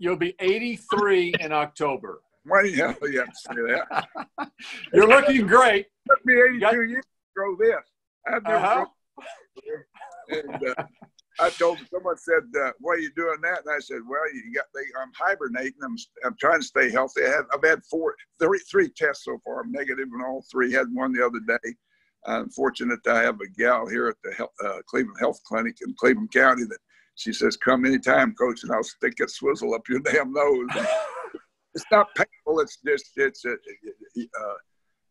You'll be 83 in October. Why the hell do you have to say that? You're looking great. It took me 82 got- years to grow this. I've never uh-huh. And, uh, I told someone said, uh, "Why are you doing that?" And I said, "Well, you got they, I'm hibernating. I'm I'm trying to stay healthy. I have, I've had four, three, three tests so far. I'm negative in all three. Had one the other day. I'm fortunate to have a gal here at the health, uh, Cleveland Health Clinic in Cleveland County that she says, "Come anytime, coach, and I'll stick a swizzle up your damn nose." it's not painful. It's just it's a, uh,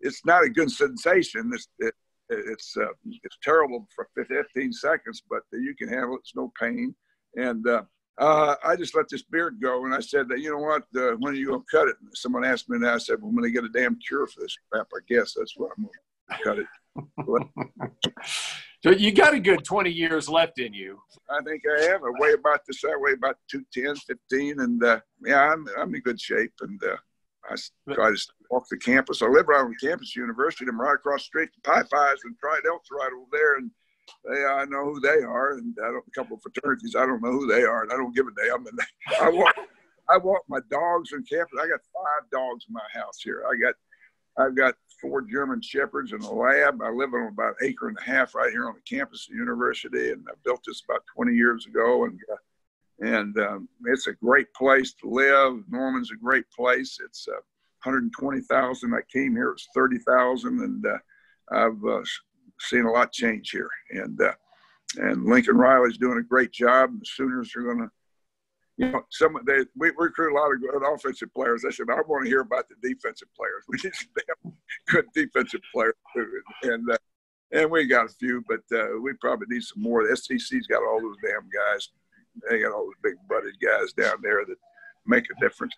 it's not a good sensation. It's it, it's uh, it's terrible for 15 seconds, but you can handle it. It's no pain. And uh, uh, I just let this beard go, and I said that you know what? Uh, when are you gonna cut it? Someone asked me, and I said, well, when I get a damn cure for this crap, I guess that's what I'm gonna cut it. So you got a good 20 years left in you. I think I have. I weigh about this. I weigh about 210, 15, and uh, yeah, I'm I'm in good shape, and uh, I try to walk the campus. I live right on campus university. I'm right across the street to Pi Phi's and Tri Delta right over there. And they, I know who they are. And I don't, a couple of fraternities, I don't know who they are. And I don't give a damn. And I walk, I walk my dogs on campus. I got five dogs in my house here. I got, I've got four German Shepherds in the lab. I live on about an acre and a half right here on the campus of the university. And I built this about 20 years ago. And, uh, and um, it's a great place to live. Norman's a great place. It's uh, 120,000. I came here, it was 30,000, and uh, I've uh, seen a lot change here. And uh, and Lincoln Riley's doing a great job. The Sooners are going to, you know, some of they we recruit a lot of good offensive players. I said I want to hear about the defensive players. We need some damn good defensive players too. And uh, and we got a few, but uh, we probably need some more. The SEC's got all those damn guys. They got all those big butted guys down there that make a difference.